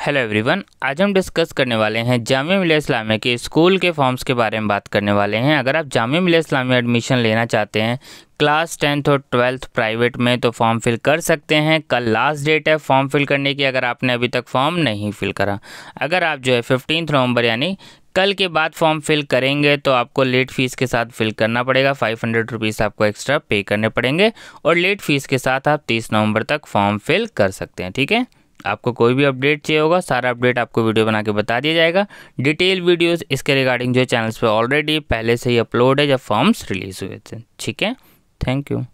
Hello everyone आज हम discuss करने वाले हैं जामिया मिलिया इस्लामिया के स्कूल के फॉर्म्स के बारे में बात करने वाले हैं। अगर आप जामिया मिलिया इस्लामिया एडमिशन लेना चाहते हैं क्लास टेंथ और ट्वेल्थ प्राइवेट में तो फॉर्म फिल कर सकते हैं। कल लास्ट डेट है फॉर्म फिल करने की, अगर आपने अभी तक फॉर्म नहीं फिल करा। अगर आप जो है फिफ्टीन नवंबर यानी कल के बाद फॉर्म फिल करेंगे तो आपको लेट फ़ीस के साथ फिल करना पड़ेगा। फाइव हंड्रेड रुपीज़ आपको एक्स्ट्रा पे करने पड़ेंगे और लेट फ़ीस के साथ आप तीस नवंबर तक फॉर्म फिल कर सकते हैं, ठीक है? आपको कोई भी अपडेट चाहिए होगा, सारा अपडेट आपको वीडियो बना के बता दिया जाएगा। डिटेल वीडियोस इसके रिगार्डिंग जो चैनल्स पे ऑलरेडी पहले से ही अपलोड है, जब फॉर्म्स रिलीज़ हुए थे। ठीक है? Thank you